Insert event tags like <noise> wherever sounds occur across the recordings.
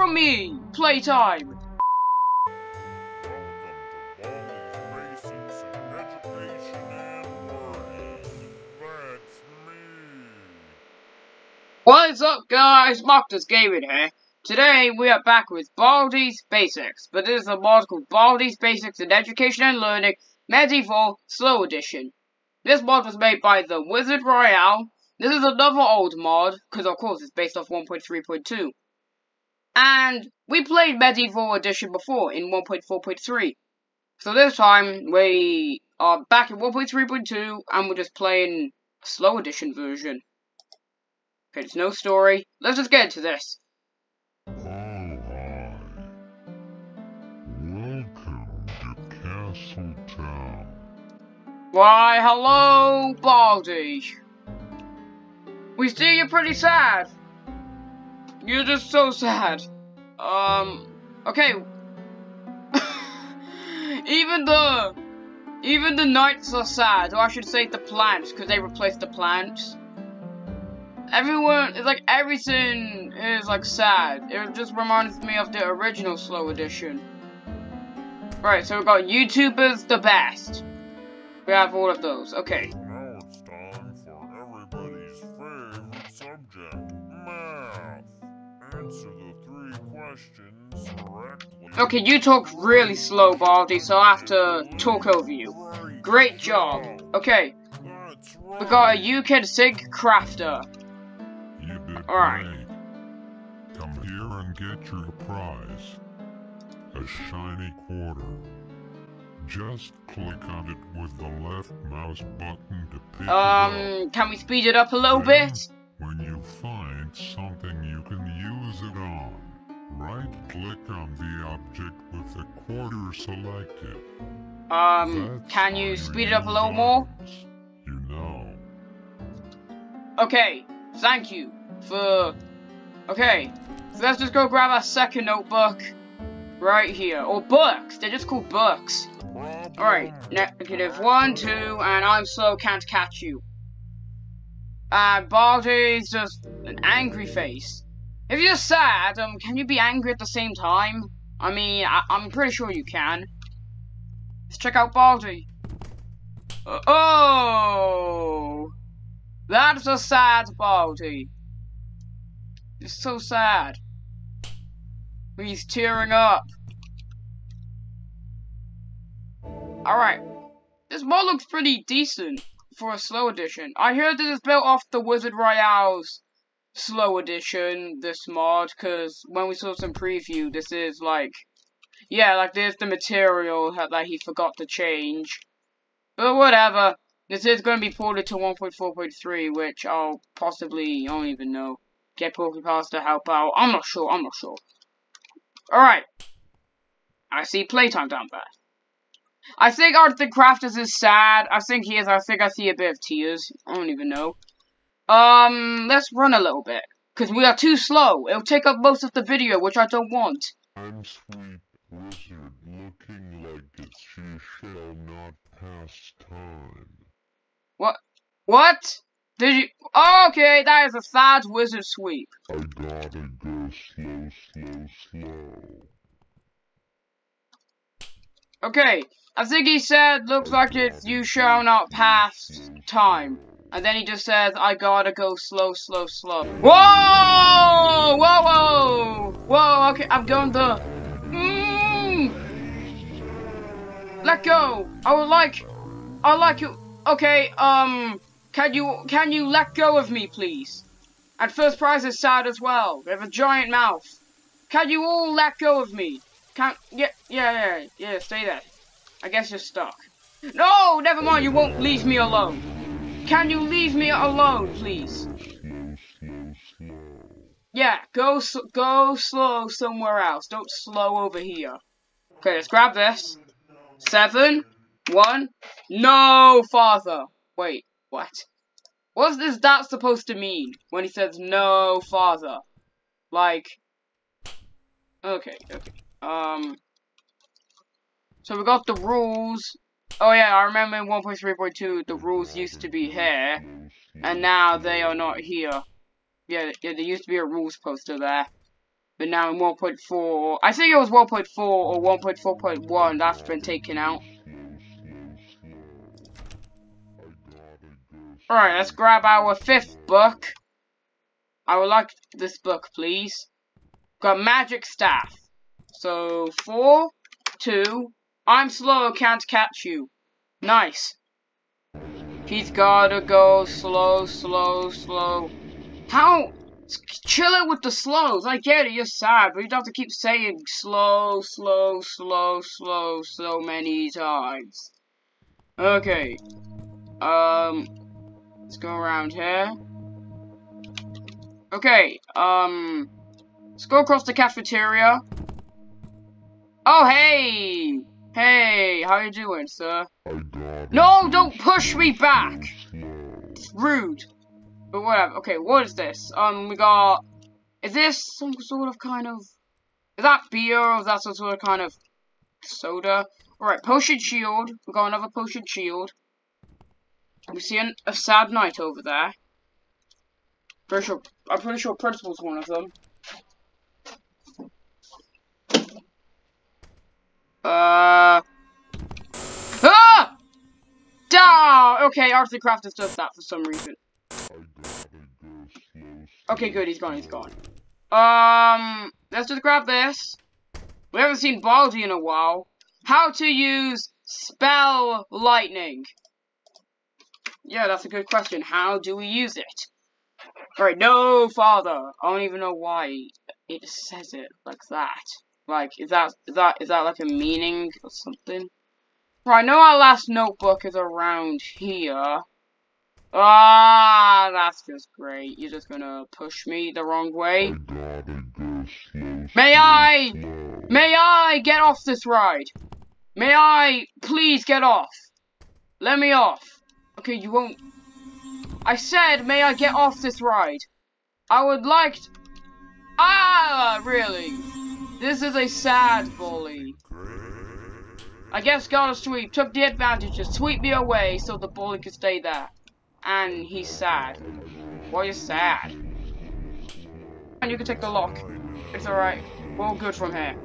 from me! Playtime! What is up guys, Marcus Gaming here. Today we are back with Baldi's Basics, but this is a mod called Baldi's Basics in Education and Learning Medieval Slow Edition. This mod was made by the Wizard Royale. This is another old mod, because of course it's based off 1.3.2. And we played Medieval Edition before in 1.4.3. So this time we are back in 1.3.2 and we're just playing Slow Edition version. Okay, there's no story. Let's just get into this. Hi. Welcome to Castle Town. Why, hello, Baldi. We see you're pretty sad. You're just so sad. Um, okay. <laughs> even the, even the knights are sad, or I should say the plants, because they replaced the plants. Everyone, it's like everything is like sad. It just reminds me of the original slow edition. Right, so we've got YouTubers the best. We have all of those. Okay. Okay, you talk really slow, Baldi, so I have to talk over you. Great job. Okay, we got a Can Sig Crafter. Alright. Come here and get your prize. A shiny quarter. Just click on it with the left mouse button to pick it up. Um, can we speed it up a little bit? When you find something you can use it on, right click on the object with the quarter selected. Um, That's can you speed it up a little more? You know. Okay, thank you for... Okay, so let's just go grab our second notebook right here. Or books, they're just called books. Alright, negative one, two, and I'm slow, can't catch you. And Baldi's just an angry face. If you're sad, um, can you be angry at the same time? I mean, I I'm pretty sure you can. Let's check out Baldi. Uh, oh! That's a sad Baldi. It's so sad. He's tearing up. Alright. This mod looks pretty decent for a slow edition. I heard this is built off the Wizard Royale's slow edition, this mod, because when we saw some preview, this is like, yeah, like there's the material that, that he forgot to change. But whatever. This is going to be ported to 1.4.3, which I'll possibly, I don't even know, get PokePass to help out. I'm not sure, I'm not sure. Alright. I see playtime down there. I think Arts and Crafters is sad. I think he is. I think I see a bit of tears. I don't even know. Um, let's run a little bit. Because we are too slow. It'll take up most of the video, which I don't want. I'm sweet wizard looking like it she shall not pass time. What? What? Did you? Oh, okay, that is a sad wizard sweep. I gotta go slow, slow, slow. Okay, I think he said, looks like it, you shall not pass time. And then he just says, I gotta go slow, slow, slow. Whoa! Whoa, whoa! Whoa, okay, I'm going the... Mm. Let go! I would like... I like you... Okay, um... Can you, can you let go of me, please? And first prize is sad as well. They have a giant mouth. Can you all let go of me? Can't, yeah, yeah, yeah, yeah, stay there. I guess you're stuck. No, never mind, you won't leave me alone. Can you leave me alone, please? Yeah, go, go slow somewhere else. Don't slow over here. Okay, let's grab this. Seven, one, no, father. Wait, what? What's this that supposed to mean when he says no, father? Like, okay, okay. Um, so we got the rules. Oh yeah, I remember in 1.3.2 the rules used to be here, and now they are not here. Yeah, yeah, there used to be a rules poster there. but now in 1.4, I think it was 1.4 or 1.4.1 that's been taken out. Alright, let's grab our fifth book. I would like this book, please. Got magic staff. So, four, two, I'm slow, can't catch you. Nice. He's gotta go slow, slow, slow. How? Chill it with the slows. I get it, you're sad, but you don't have to keep saying slow, slow, slow, slow so many times. Okay. Um, let's go around here. Okay, um, let's go across the cafeteria. Oh, hey! Hey, how you doing, sir? No, don't push me back! It's rude. But whatever. Okay, what is this? Um, we got... Is this some sort of kind of... Is that beer or is that some sort of kind of soda? Alright, potion shield. We got another potion shield. We see an, a sad knight over there. Pretty sure, I'm pretty sure Principal's one of them. Uh. Ah! Down! Okay, Arts and Crafters does that for some reason. Okay, good, he's gone, he's gone. Um, let's just grab this. We haven't seen Baldi in a while. How to use spell lightning. Yeah, that's a good question. How do we use it? Alright, no, father. I don't even know why it says it like that. Like, is that is that is that like a meaning or something? Right, I know our last notebook is around here. Ah, that's just great. You're just gonna push me the wrong way. May I? May I get off this ride? May I please get off? Let me off. Okay, you won't. I said, may I get off this ride? I would like. Ah, really? This is a sad bully. I guess Gotta Sweep took the advantage to sweep me away so the bully could stay there. And he's sad. Why you sad? And you can take the lock. It's alright. We're all good from here.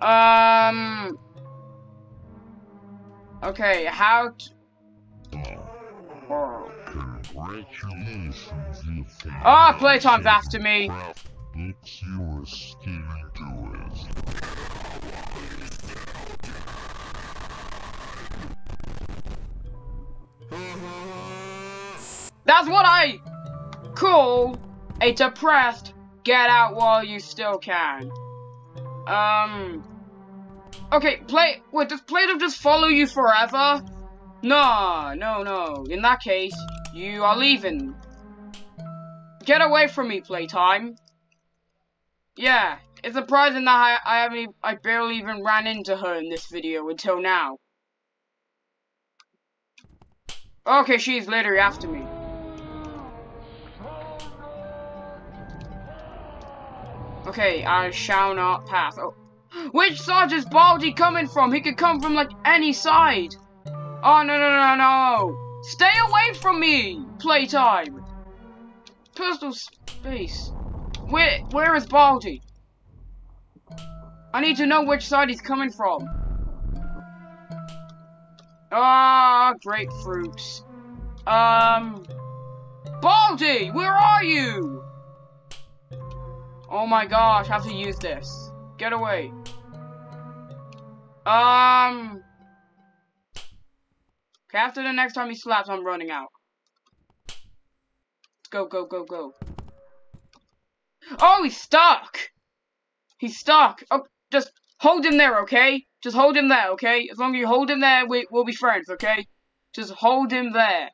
Um... Okay, how Ah, oh, playtime's after me. That's what I call a depressed get out while you still can. Um. Okay, play. Wait, does Plato just follow you forever? No, no, no. In that case, you are leaving. Get away from me, playtime. Yeah, it's surprising that I, I haven't, I barely even ran into her in this video until now. Okay, she's literally after me. Okay, I shall not pass. Oh. <gasps> Which side is Baldi coming from? He could come from, like, any side. Oh, no, no, no, no. Stay away from me, playtime. Personal space. Where, where is Baldi? I need to know which side he's coming from. Ah, grapefruits. Um, Baldi, where are you? Oh my gosh, I have to use this. Get away. Um, Okay, after the next time he slaps, I'm running out. Go, go, go, go. Oh, he's stuck! He's stuck. Oh, just hold him there, okay? Just hold him there, okay? As long as you hold him there, we, we'll be friends, okay? Just hold him there.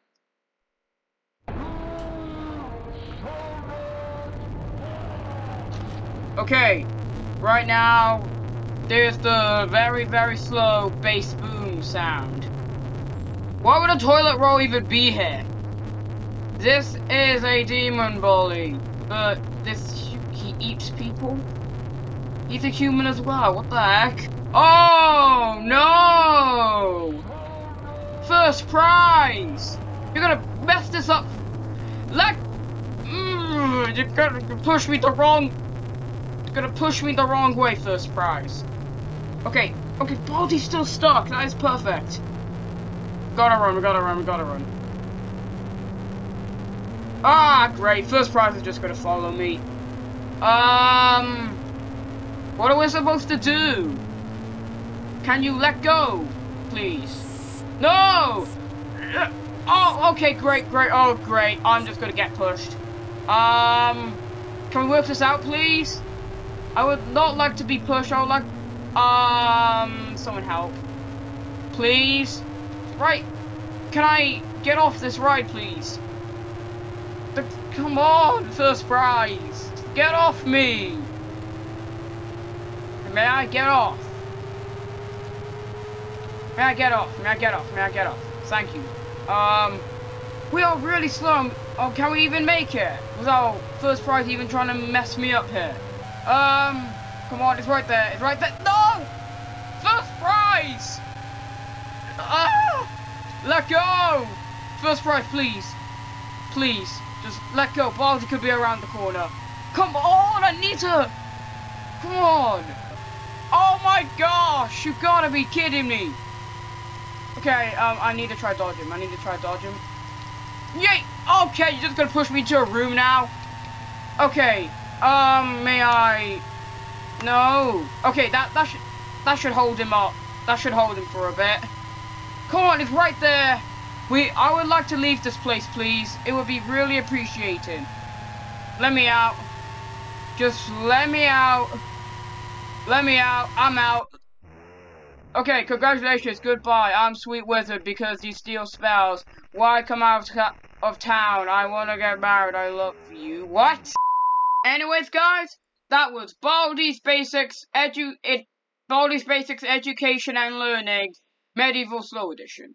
Okay, right now, there's the very, very slow bass boom sound. Why would a toilet roll even be here? This is a demon bully, but this he eats people. He's a human as well. What the heck? Oh no! First prize! You're gonna mess this up. Let mm, you're gonna push me the wrong You're gonna push me the wrong way first prize. Okay, okay, Baldi's still stuck. That is perfect. Gotta run, we gotta run, we gotta run. Ah, great. First prize is just gonna follow me. Um, what are we supposed to do? Can you let go, please? No! Oh, okay, great, great. Oh, great. I'm just gonna get pushed. Um, can we work this out, please? I would not like to be pushed. I would like, um, someone help. Please? Right. Can I get off this ride, please? Come on, first prize. Get off me. May I get off? May I get off? May I get off? May I get off? Thank you. Um, we are really slow. Oh, can we even make it? Without first prize even trying to mess me up here. Um, come on, it's right there. It's right there. No! First prize! Ah! Let go! First prize, please. Please. Just let go. Baldi could be around the corner. Come on, I need to... Come on. Oh my gosh, you gotta be kidding me. Okay, um, I need to try dodge him. I need to try dodge him. Yay! Okay, you're just gonna push me to a room now? Okay, um, may I... No. Okay, that, that should, that should hold him up. That should hold him for a bit. Come on, it's right there. We, I would like to leave this place, please. It would be really appreciated. Let me out. Just let me out. Let me out. I'm out. Okay, congratulations. Goodbye. I'm Sweet Wizard because you steal spells. Why come out of town? I want to get married. I love you. What? Anyways, guys, that was Baldi's Basics Edu it Baldi's Basics Education and Learning Medieval Slow Edition.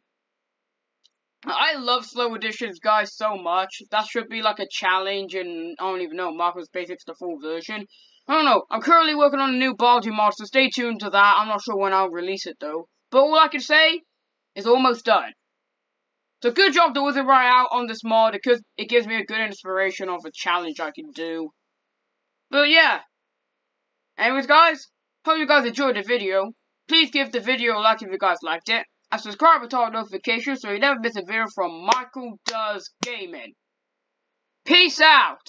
I love slow editions, guys, so much. That should be like a challenge, and I don't even know, Marvel's Basics, the full version. I don't know. I'm currently working on a new Baldi mod, so stay tuned to that. I'm not sure when I'll release it, though. But all I can say is almost done. So good job to Wizard out on this mod, because it gives me a good inspiration of a challenge I can do. But yeah. Anyways, guys, hope you guys enjoyed the video. Please give the video a like if you guys liked it and subscribe with all notifications so you never miss a video from Michael Does Gaming. Peace out!